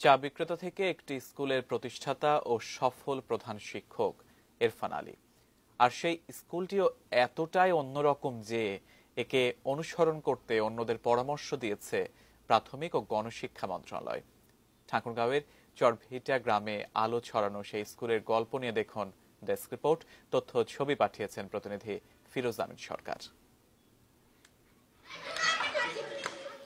চা বিক্রেতা থেকে একটি স্কুলের প্রতিষ্ঠাতা ও সফল প্রধান শিক্ষক ইরফান আলী। আর সেই স্কুলটিও এতটাই অন্যরকম যে একে অনুসরণ করতে অন্যদের পরামর্শ দিয়েছে প্রাথমিক ও গণশিক্ষা মন্ত্রণালয়। ঠাকুরগাঁওয়ের চরভিটা গ্রামে আলো ছড়ানো সেই স্কুলের গল্প নিয়ে দেখুন ডেস্ক রিপোর্ট, তথ্য ছবি পাঠিয়েছেন প্রতিনিধি ফিরোজ আমিন সরকার।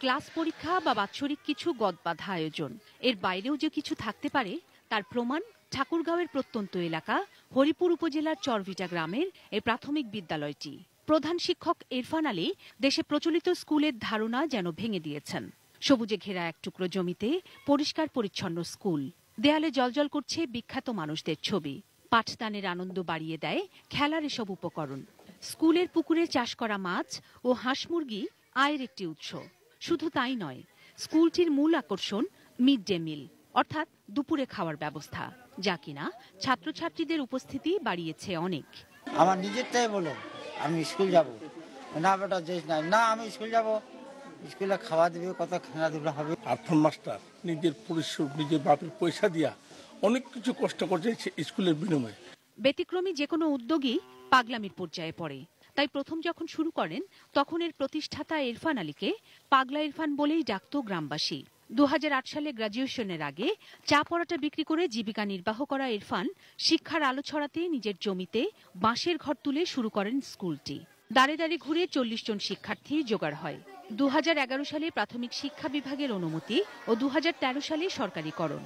ক্লাস পরীক্ষা বা বাৎসরিক কিছু গদবাধা আয়োজন। এর বাইরেও যে কিছু থাকতে পারে, তার প্রমাণ ঠাকুরগাঁওয়ের প্রত্যন্ত এলাকা, হরিপুর উপজেলার চরভিটা গ্রামের এই প্রাথমিক বিদ্যালয়টি। প্রধান শিক্ষক ইরফান আলী দেশে প্রচলিত স্কুলের ধারণা যেন ভেঙে দিয়েছেন। সবুজে ঘেরা এক টুকরো জমিতে পরিষ্কার পরিচ্ছন্ন স্কুল। দেয়ালে জলজল করছে বিখ্যাত মানুষদের ছবি। পাঠদানের আনন্দ বাড়িয়ে দেয় খেলার এসব উপকরণ। স্কুলের পুকুরে চাষ করা মাছ ও হাঁস মুরগি আয়ের একটি উৎস। শুধু তাই নয় স্কুলটির মূল আকর্ষণ মিড ডে মিল অর্থাৎ দুপুরে খাওয়ার ব্যবস্থা যা কিনা ছাত্রছাত্রীদের উপস্থিতি বাড়িয়েছে অনেক। আমার নিজেরটাই বলো আমি স্কুল যাব। না বেটা যাইস না না আমি স্কুল যাব। স্কুলে খাওয়া দিবে কত খেলাধুলা হবে। আরফান মাস্টার নিজের পরিশ্রম নিজের বাপের পয়সা দিয়া অনেক কিছু কষ্ট করছে স্কুলের বিনিময়ে। ব্যতিক্রমী যে কোনো উদ্যোগই পাগলামির পর্যায়ে পড়ে। তাই প্রথম যখন শুরু করেন, তখন এর প্রতিষ্ঠাতা ইরফান আলীকে পাগলা ইরফান বলেই ডাকত গ্রামবাসী। দুহাজার আট সালে গ্রাজুয়েশনের আগে চা পরাটা বিক্রি করে জীবিকা নির্বাহ করা ইরফান শিক্ষার আলো ছড়াতে নিজের জমিতে বাঁশের ঘর তুলে শুরু করেন স্কুলটি। দাঁড়ে দাঁড়ে ঘুরে চল্লিশ জন শিক্ষার্থী জোগাড় হয়। দু হাজার এগারো সালে প্রাথমিক শিক্ষা বিভাগের অনুমতি ও দু হাজার তেরো সালে সরকারিকরণ।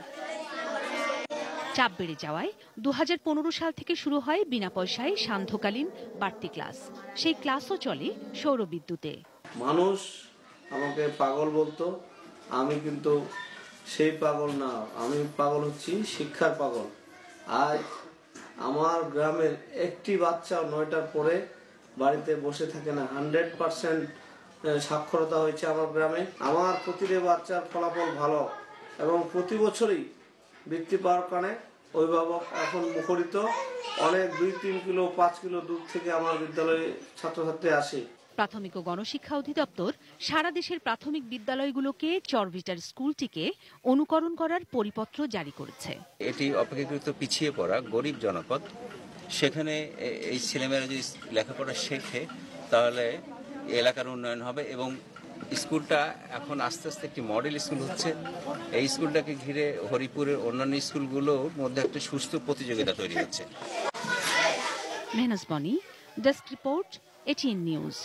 চাপ বেড়ে যাওয়ায় দু হাজার পনেরো সাল থেকে শুরু হয় বিনা পয়সায় সান্ধ্যকালীন বাড়তি ক্লাস। সেই ক্লাসও চলে সৌরবিদ্যুতে। মানুষ আমাকে পাগল বলতো, আমি কিন্তু সেই পাগল না, আমি পাগল হচ্ছি শিক্ষার পাগল। আজ আমার গ্রামের একটি বাচ্চা নয়টার পরে বাড়িতে বসে থাকে না। হান্ড্রেড পার্সেন্ট সাক্ষরতা হয়েছে আমার গ্রামে। আমার প্রতিটি বাচ্চার ফলাফল ভালো এবং প্রতি বছরই বৃত্তি পাওয়ার কারণে অভিভাবক এখন মুখরিত। অনেক দুই তিন কিলো পাঁচ কিলো দূর থেকে আমার বিদ্যালয়ে ছাত্রছাত্রী আসে। প্রাথমিক ও গণশিক্ষা অধিদপ্তর সারা দেশের প্রাথমিক বিদ্যালয়গুলোকে চরভিটার স্কুলটিকে অনুকরণ করার পরিপত্র জারি করেছে। এটি অপেক্ষাকৃত পিছিয়ে পড়া গরিব জনপদ। সেখানে এই ছেলেমেয়েরা যদি লেখাপড়া শেখে তাহলে এলাকার উন্নয়ন হবে এবং স্কুলটা এখন আস্তে আস্তে একটি মডেল স্কুল হচ্ছে। এই স্কুলটাকে ঘিরে হরিপুরের অন্যান্য স্কুলগুলোর মধ্যে একটা সুস্থ প্রতিযোগিতা তৈরি হচ্ছে। মেহনাজ বনি, ডেস্ক রিপোর্ট, এটিএন নিউজ।